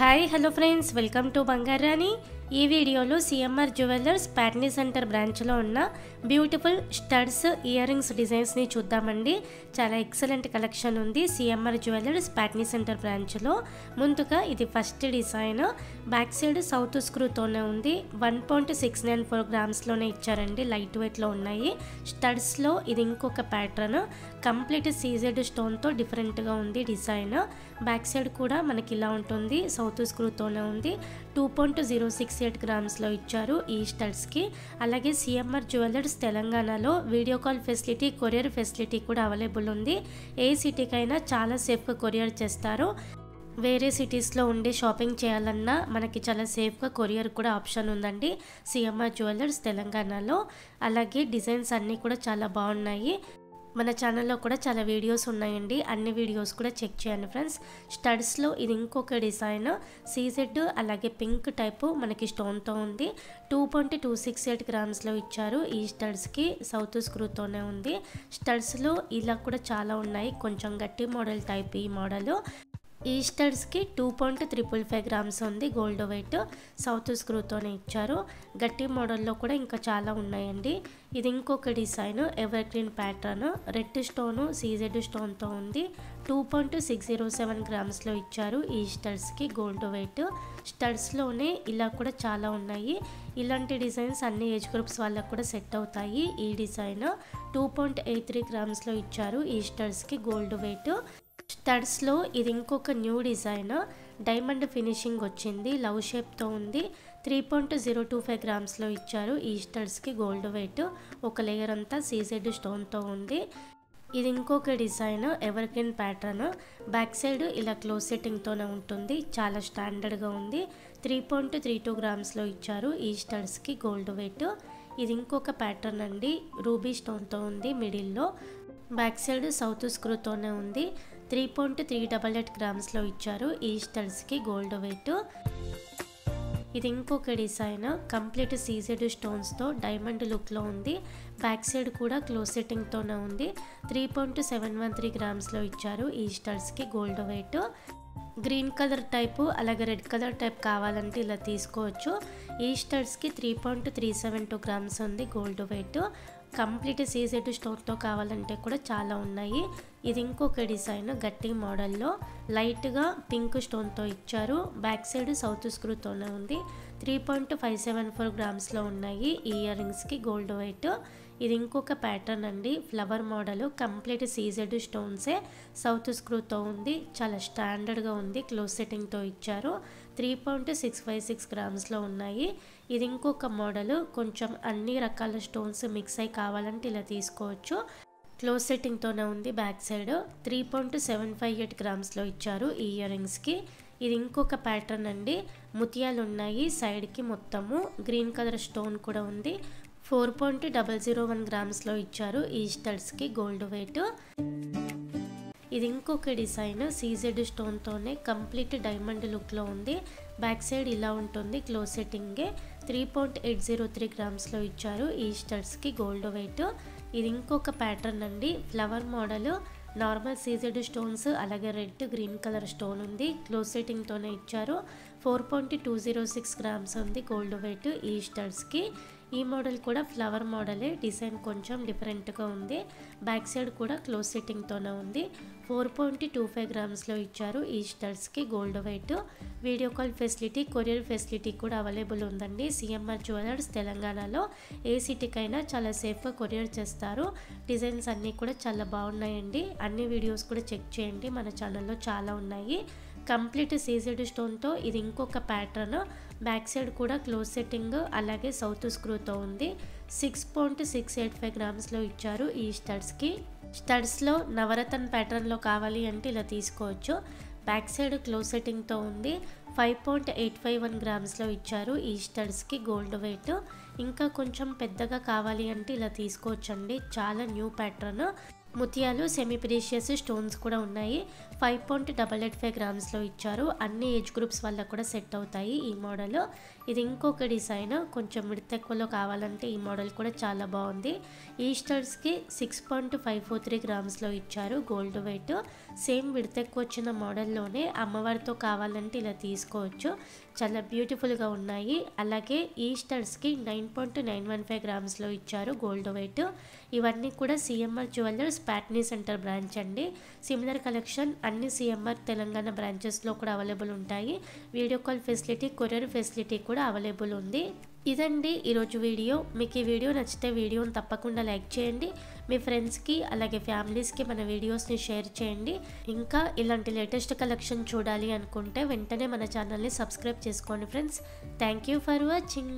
Hi hello friends welcome to Bangarani ఈ వీడియోలో CMR jewellers Patny centre బ్రాంచ్లో ఉన్న బ్యూటిఫుల్ స్టడ్స్ ఇయర్ రింగ్స్ డిజైన్స్ని చూద్దామండి. చాలా ఎక్సలెంట్ కలెక్షన్ ఉంది సిఎంఆర్ జ్యువెలర్స్ ప్యాట్నీ సెంటర్ బ్రాంచ్లో. ముందుగా ఇది first design. Back side south స్క్రూతోనే ఉంది. One point six nine four గ్రామ్స్లోనే ఇచ్చారండి. లైట్ వెయిట్లో ఉన్నాయి. స్టడ్స్లో ఇది ఇంకొక ప్యాటర్న్. కంప్లీట్ సీజెడ్ స్టోన్తో డిఫరెంట్గా ఉంది డిజైన్. బ్యాక్ సైడ్ కూడా మనకి ఇలా ఉంటుంది. సౌత్ స్క్రూతోనే ఉంది. Two point zero six eight గ్రామ్స్లో ఇచ్చారు ఈ స్టడ్స్కి అలాగే సిఎంఆర్ జ్యువెలర్స్ తెలంగాణలో video call facility courier facility కూడా అవైలబుల్ ఉంది. ఏ సిటీకైనా చాలా సేఫ్గా కొరియర్ చేస్తారు. వేరే సిటీస్లో ఉండి షాపింగ్ చేయాలన్నా మనకి చాలా సేఫ్గా కొరియర్ కూడా ఆప్షన్ ఉందండి సిఎంఆర్ జ్యువెలర్స్ తెలంగాణలో. అలాగే డిజైన్స్ అన్నీ కూడా చాలా బాగున్నాయి. మన ఛానల్లో కూడా చాలా వీడియోస్ ఉన్నాయండి. అన్ని వీడియోస్ కూడా చెక్ చేయండి ఫ్రెండ్స్ స్టడ్స్లో ఇది ఇంకొక డిజైన్ సీజెడ్ అలాగే పింక్ టైపు మనకి స్టోన్తో ఉంది. Two point two six eight గ్రామ్స్లో ఇచ్చారు. ఈ స్టడ్స్కి సౌత్ స్క్రూతోనే ఉంది. స్టడ్స్లో ఇలా కూడా చాలా ఉన్నాయి. కొంచెం గట్టి మోడల్ టైప్ ఈ model ఈస్టర్స్కి two point triple five grams ఉంది గోల్డ్ వెయిట్. సౌత్ స్క్రూతోనే ఇచ్చారు. గట్టి మోడల్లో కూడా ఇంకా చాలా ఉన్నాయండి. ఇది ఇంకొక design evergreen pattern. Red stone CZ స్టోన్తో ఉంది. Two point six zero seven గ్రామ్స్లో ఇచ్చారు ఈ స్టడ్స్కి గోల్డ్ వెయిట్. స్టడ్స్లోనే ఇలా కూడా చాలా ఉన్నాయి. ఇలాంటి డిజైన్స్ అన్ని ఏజ్ గ్రూప్స్ వాళ్ళకు కూడా సెట్ అవుతాయి ఈ design. Two point eight three గ్రామ్స్లో ఇచ్చారు ఈ స్టడ్స్కి గోల్డ్ వెయిట్. స్టడ్స్లో ఇది ఇంకొక న్యూ డిజైన్. డైమండ్ ఫినిషింగ్ వచ్చింది. లవ్ షేప్తో ఉంది. Three point zero two five గ్రామ్స్లో ఇచ్చారు. ఈ స్టడ్స్కి గోల్డ్ వెయిట్ ఒక లేయర్ అంతా సీజెడ్ స్టోన్తో ఉంది. ఇది ఇంకొక design. Evergreen pattern back side ఇలా క్లోజ్ సెట్టింగ్తోనే ఉంటుంది. చాలా స్టాండర్డ్గా ఉంది. త్రీ పాయింట్ త్రీ టూ గ్రామ్స్లో ఇచ్చారు. ఈ స్టడ్స్కి గోల్డ్ వెయిట్ ఇది ఇంకొక ప్యాటర్న్ అండి. రూబీ స్టోన్తో ఉంది. మిడిల్లో బ్యాక్ సైడ్ సౌత్ స్క్రూతోనే ఉంది. Three point three double eight గ్రామ్స్లో ఇచ్చారు ఈ స్టల్స్కి గోల్డ్ వెయిట్. ఇది ఇంకొక డిజైన్ కంప్లీట్ సీజెడ్ స్టోన్స్తో డైమండ్ లుక్లో ఉంది. బ్యాక్ సైడ్ కూడా క్లోజ్ సెట్టింగ్తోనే ఉంది. Three point seven one three గ్రామ్స్లో ఇచ్చారు ఈ స్టల్స్కి gold weight. Green colour type అలాగే రెడ్ కలర్ టైప్ కావాలంటే ఇలా తీసుకోవచ్చు. ఈ స్టడ్స్కి three point three seven two grams ఉంది గోల్డ్ వెయిట్. కంప్లీట్ సీజెడ్ స్టోన్తో కావాలంటే కూడా చాలా ఉన్నాయి. ఇది ఇంకొక డిజైన్ గట్టి మోడల్లో లైట్గా పింక్ స్టోన్తో ఇచ్చారు. బ్యాక్ సైడ్ సౌత్ స్క్రూతోనే ఉంది. Three point five seven four గ్రామ్స్లో ఉన్నాయి ఇయర్ రింగ్స్కి గోల్డ్ వెయిట్. ఇది ఇంకొక ప్యాటర్న్ అండి. ఫ్లవర్ మోడల్ కంప్లీట్ సీజెడ్ స్టోన్సే సౌత్ స్క్రూతో ఉంది. చాలా స్టాండర్డ్గా ఉంది. క్లోజ్ సెట్టింగ్తో ఇచ్చారు. Three point six five six గ్రామ్స్లో ఉన్నాయి. ఇది ఇంకొక మోడల్. కొంచెం అన్ని రకాల స్టోన్స్ మిక్స్ అయి కావాలంటే ఇలా తీసుకోవచ్చు. క్లోజ్ సెట్టింగ్తోనే ఉంది back side. Three point seven five eight గ్రామ్స్లో ఇచ్చారు ఈ ఇయర్ రింగ్స్కి. ఇది ఇంకొక ప్యాటర్న్ అండి. ముత్యాలు ఉన్నాయి సైడ్కి మొత్తము. గ్రీన్ కలర్ స్టోన్ కూడా ఉంది. Four point double zero one గ్రామ్స్లో ఇచ్చారు ఈ స్టడ్స్కి గోల్డ్ వెయిట్. ఇది ఇంకొక డిజైన్ సీజెడ్ స్టోన్తోనే కంప్లీట్ డైమండ్ లుక్లో ఉంది. బ్యాక్ సైడ్ ఇలా ఉంటుంది close సెట్టింగే three point eight zero three గ్రామ్స్లో ఇచ్చారు ఈ స్టడ్స్కి గోల్డ్ వెయిట్ ఇది ఇంకొక ప్యాటర్న్ అండి flower model normal CZ stones అలాగే రెడ్ గ్రీన్ కలర్ స్టోన్ ఉంది. క్లోజ్ సెట్టింగ్తోనే ఇచ్చారు. Four point two zero six grams ఉంది గోల్డ్ వెయిట్ ఈ స్టడ్స్కి ఈ మోడల్ కూడా ఫ్లవర్ మోడలే డిజైన్ కొంచెం డిఫరెంట్గా ఉంది. బ్యాక్ సైడ్ కూడా క్లోజ్ సెట్టింగ్తోనే ఉంది. ఫోర్ పాయింట్ టూ ఫైవ్ గ్రామ్స్లో ఇచ్చారు ఈ స్టర్స్కి gold weight. Video call facility courier facility కూడా అవైలబుల్ ఉందండి. సిఎంఆర్ జ్యువెలర్స్ తెలంగాణలో ఏ సిటీకైనా చాలా సేఫ్గా కొరియర్ చేస్తారు. డిజైన్స్ అన్నీ కూడా చాలా బాగున్నాయండి. అన్ని వీడియోస్ కూడా చెక్ చేయండి. మన ఛానల్లో చాలా ఉన్నాయి. కంప్లీట్ సీజెడ్ స్టోన్తో ఇది ఇంకొక ప్యాటర్న్. బ్యాక్ సైడ్ కూడా క్లోజ్ సెట్టింగ్ అలాగే సౌత్ స్క్రూతో ఉంది. Six point six eight five గ్రామ్స్లో ఇచ్చారు ఈ స్టడ్స్కి. స్టడ్స్లో నవరత్న ప్యాటర్న్లో కావాలి అంటే ఇలా తీసుకోవచ్చు. బ్యాక్ సైడ్ క్లోజ్ సెట్టింగ్తో ఉంది. Five point eight five one గ్రామ్స్లో ఇచ్చారు ఈ స్టడ్స్కి గోల్డ్ వెయిట్. ఇంకా కొంచెం పెద్దగా కావాలి అంటే ఇలా తీసుకోవచ్చండి. చాలా న్యూ ప్యాటర్న్. ముత్యాలు సెమీ ప్రీషియస్ స్టోన్స్ కూడా ఉన్నాయి. Five point double eight five గ్రామ్స్లో ఇచ్చారు. అన్ని ఏజ్ గ్రూప్స్ వల్ల కూడా సెట్ అవుతాయి ఈ మోడల్ ఇది ఇంకొక డిజైన్ కొంచెం మిడతెక్కువలో కావాలంటే ఈ మోడల్ కూడా చాలా బాగుంది. ఈస్టర్స్కి six point five four three గ్రామ్స్లో ఇచ్చారు. గోల్డ్ వెయిట్ సేమ్ విడతెక్కువ వచ్చిన మోడల్లోనే అమ్మవారితో కావాలంటే ఇలా తీసుకోవచ్చు. చాలా బ్యూటిఫుల్గా ఉన్నాయి. అలాగే ఈస్టర్స్కి nine point nine one five గ్రామ్స్లో ఇచ్చారు. గోల్డ్ వెయిట్ ఇవన్నీ కూడా CMR jewellers Patny centre branch అండి. సిమిలర్ కలెక్షన్ అన్ని సిఎంఆర్ తెలంగాణ బ్రాంచెస్లో కూడా అవైలబుల్ ఉంటాయి. Video call facility courier facility కూడా అవైలబుల్ ఉంది. ఇదండి ఈరోజు వీడియో. మీకు ఈ వీడియో నచ్చితే వీడియోని తప్పకుండా లైక్ చేయండి. మీ ఫ్రెండ్స్కి అలాగే ఫ్యామిలీస్కి మన వీడియోస్ని షేర్ చేయండి. ఇంకా ఇలాంటి లేటెస్ట్ కలెక్షన్ చూడాలి అనుకుంటే వెంటనే మన ఛానల్ని సబ్స్క్రైబ్ చేసుకోండి friends. Thank you for watching.